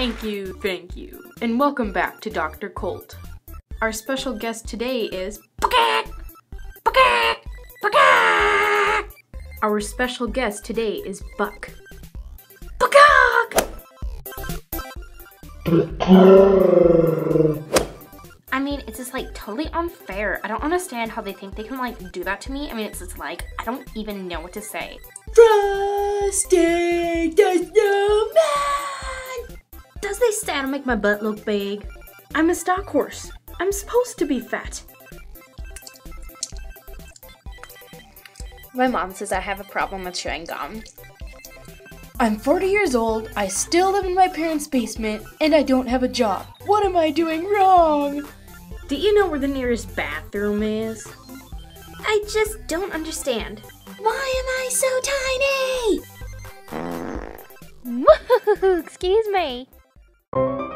Thank you, thank you, and welcome back to Dr. Colt. Our special guest today is BUCK. BUCK. BUCK. Our special guest today is Buck. BUCK. I mean, it's just like totally unfair. I don't understand how they think they can like do that to me. I mean, it's just like, I don't even know what to say. Frosty Does they stand make my butt look big? I'm a stock horse. I'm supposed to be fat. My mom says I have a problem with chewing gum. I'm 40 years old, I still live in my parents' basement, and I don't have a job. What am I doing wrong? Do you know where the nearest bathroom is? I just don't understand. Why am I so tiny? Excuse me. Thank you